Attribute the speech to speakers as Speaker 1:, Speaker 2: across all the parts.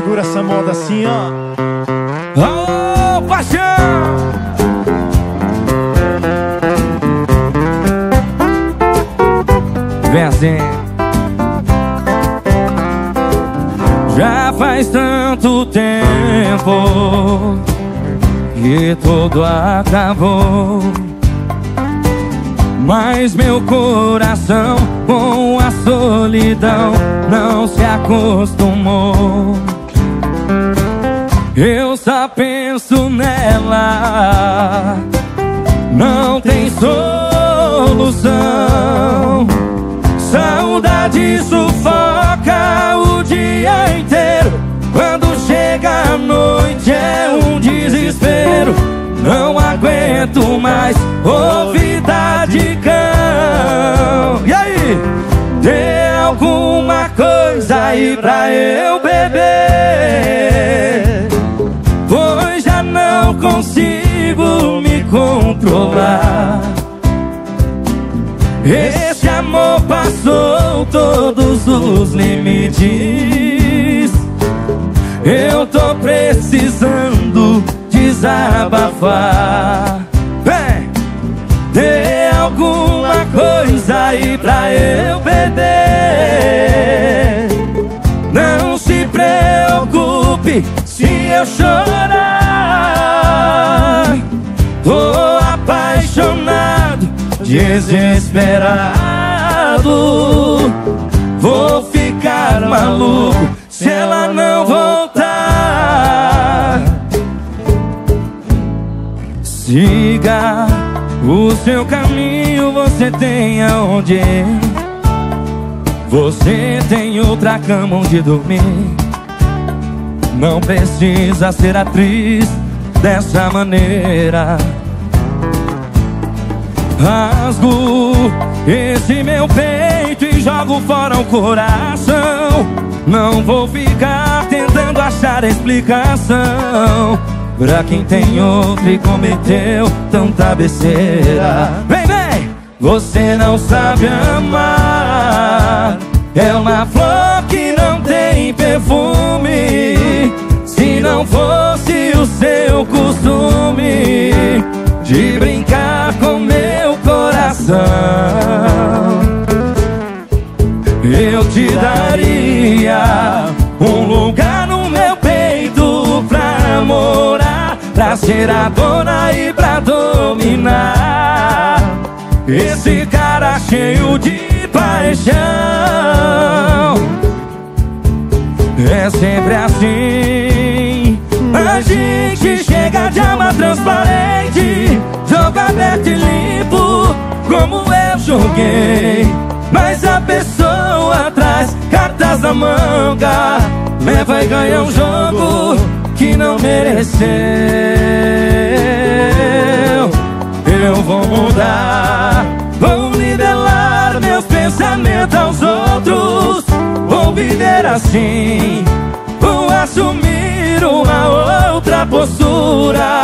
Speaker 1: Segura essa moda assim, ó.
Speaker 2: Ô, paixão! Vem assim. Já faz tanto tempo que tudo acabou. Mas meu coração com a solidão não se acostumou. Eu só penso nela, não tem solução. Saudade sufoca o dia inteiro. Quando chega a noite é um desespero. Não aguento mais ouvida de cão. E aí? Dê alguma coisa aí pra eu beber. Consigo me controlar. Esse amor passou todos os limites. Eu tô precisando desabafar. Vem, dê alguma coisa aí pra eu beber. Não se preocupe se eu chorar. Desesperado. Vou ficar maluco se ela não voltar. Siga o seu caminho, você tem aonde ir. Você tem outra cama onde dormir. Não precisa ser atriz dessa maneira. Rasgo esse meu peito e jogo fora o coração. Não vou ficar tentando achar explicação pra quem tem outro e cometeu tanta besteira. Vem, vem! Você não sabe amar. Eu te daria um lugar no meu peito pra morar, pra ser a dona e pra dominar. Esse cara cheio de paixão é sempre assim. A gente chega de alma transparente, joga aberto e limpo, como eu joguei. Leva e ganha um jogo que não mereceu. Eu vou mudar, vou nivelar meus pensamentos aos outros. Vou viver assim, vou assumir uma outra postura.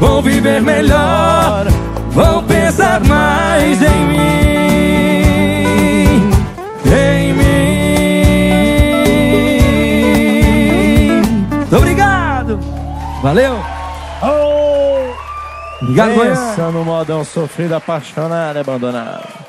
Speaker 2: Vou viver melhor, vou pensar Valeu.
Speaker 1: Oh!
Speaker 2: Obrigado.
Speaker 1: Pensa no modão sofrido, apaixonado, abandonado.